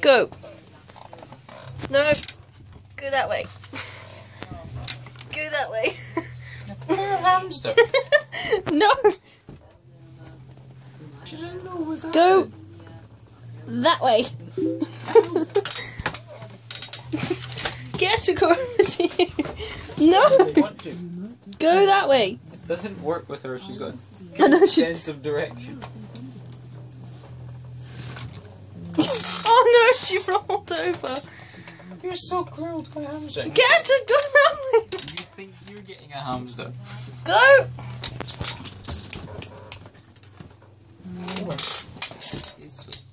Go. No. Go that way. Go that way. hamster. no. She doesn't know what's Go that way. Get across you. No. Go that way. It doesn't work with her. She's got good sense of direction. Oh no, she rolled over. You're so cruel to my hamster. Get to go that way. You think you're getting a hamster? Go. It's